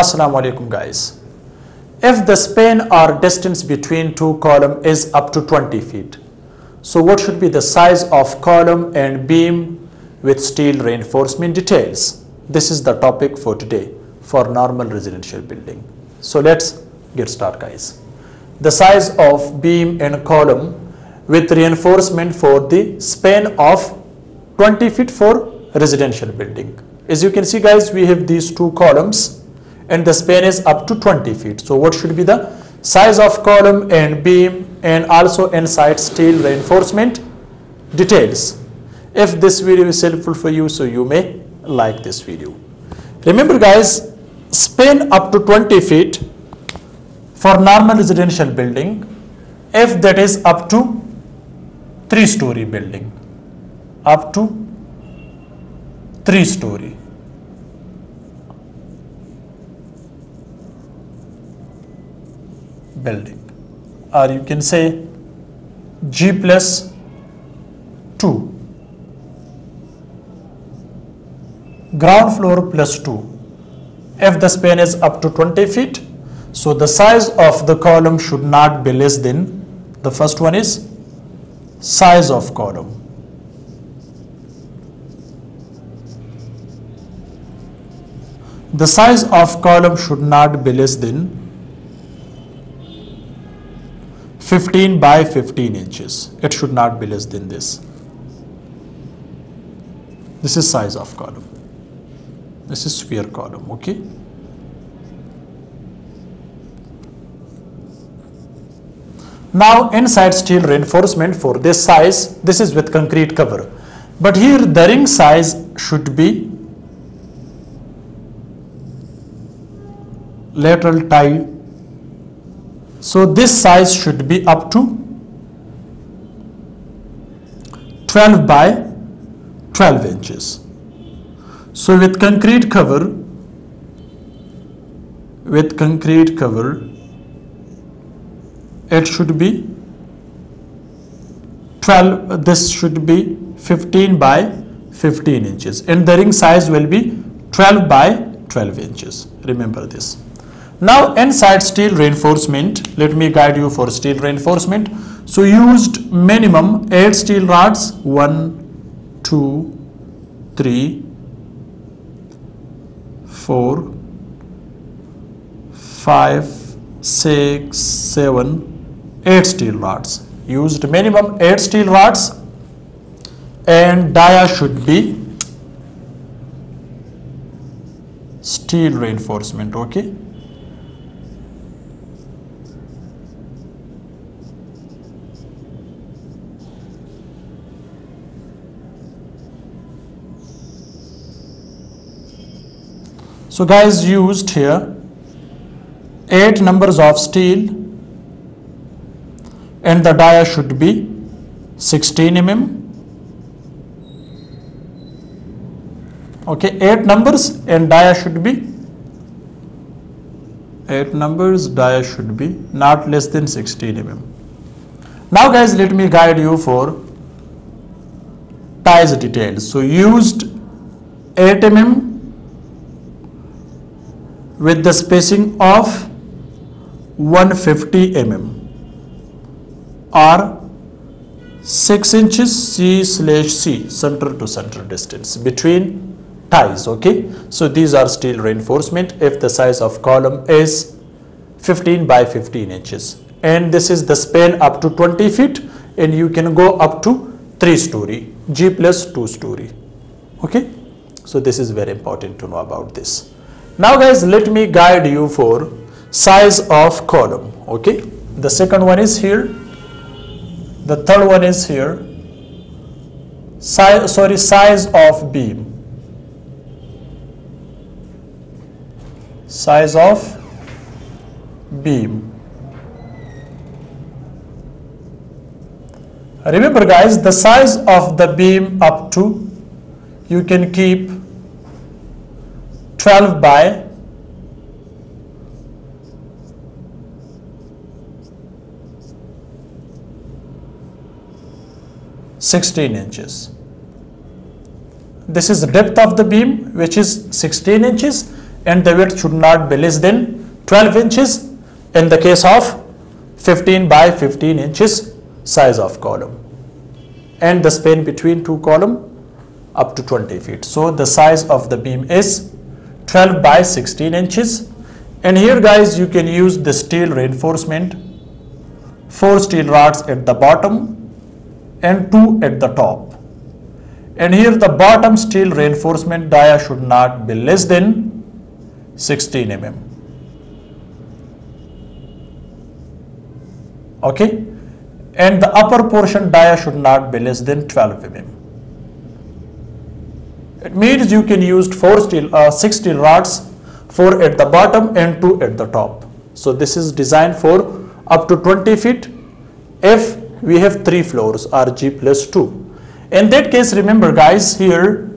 Assalamu alaikum guys. If the span or distance between two column is up to 20 feet, so what should be the size of column and beam with steel reinforcement details? This is the topic for today for normal residential building. So let's get started guys. The size of beam and column with reinforcement for the span of 20 feet for residential building. As you can see guys, we have these two columns and the span is up to 20 feet. So what should be the size of column and beam and also inside steel reinforcement details. If this video is helpful for you, so you may like this video. Remember guys, span up to 20 feet for normal residential building if that is up to three story building up to three story building. Or you can say G plus 2 ground floor plus 2 if the span is up to 20 feet so the size of the column should not be less than the first one is size of column. The size of column should not be less than 15 by 15 inches. It should not be less than this. This is size of column. This is square column okay? Now inside steel reinforcement for this size this is with concrete cover. But here the ring size should be lateral tie so this size should be up to 12 by 12 inches. So with concrete cover with concrete cover it should be 12 this should be 15 by 15 inches. And the ring size will be 12 by 12 inches. Remember this now inside steel reinforcement. Let me guide you for steel reinforcement. So used minimum 8 steel rods. 1 2 3 4 5 6 7 8 steel rods. Used minimum 8 steel rods. And dia should be steel reinforcement okay so guys used here 8 numbers of steel and the dia should be 16 mm. Okay 8 numbers and dia should be 8 numbers dia should be not less than 16 mm. Now guys let me guide you for ties details. So used 8 mm with the spacing of 150 mm or 6 inches C slash C center to center distance between ties okay? So these are steel reinforcement. If the size of column is 15 by 15 inches and this is the span up to 20 feet and you can go up to 3 story G plus 2 story okay? So this is very important to know about this now guys let me guide you for size of column okay? The second one is here. The third one is here. Size sorry size of beam. Size of beam. Remember guys the size of the beam up to you can keep 12 by 16 inches. This is the depth of the beam which is 16 inches and the width should not be less than 12 inches in the case of 15 by 15 inches size of column and the span between two column up to 20 feet. So the size of the beam is 12 by 16 inches. And here guys you can use the steel reinforcement. Four steel rods at the bottom and two at the top. And here the bottom steel reinforcement dia should not be less than 16 mm. Okay? And the upper portion dia should not be less than 12 mm it means you can use four steel uh, six steel rods four at the bottom and two at the top. So this is designed for up to 20 feet. If we have three floors RG plus 2 in that case remember guys here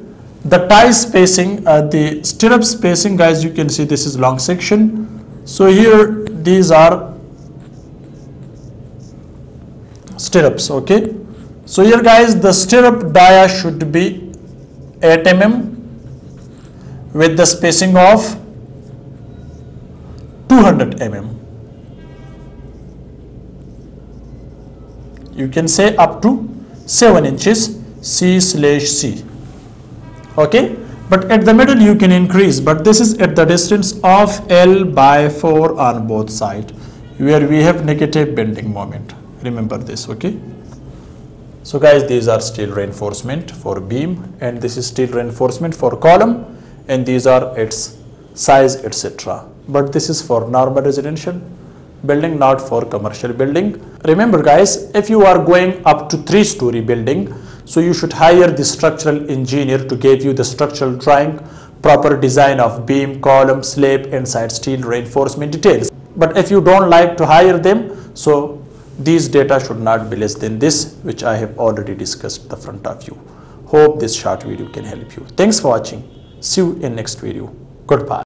the tie spacing uh, the stirrup spacing guys you can see this is long section. So here these are stirrups okay? So here guys the stirrup dia should be 8 mm with the spacing of 200 mm you can say up to 7 inches C slash C. Okay? But at the middle you can increase but this is at the distance of L by 4 on both sides where we have negative bending moment. Remember this okay so guys these are steel reinforcement for beam and this is steel reinforcement for column and these are its size etc but this is for normal residential building not for commercial building. Remember guys if you are going up to three story building so you should hire the structural engineer to give you the structural drawing proper design of beam column slab inside steel reinforcement details. But if you don't like to hire them so these data should not be less than this which i have already discussed the front of you. Hope this short video can help you. Thanks for watching. See you in next video. Goodbye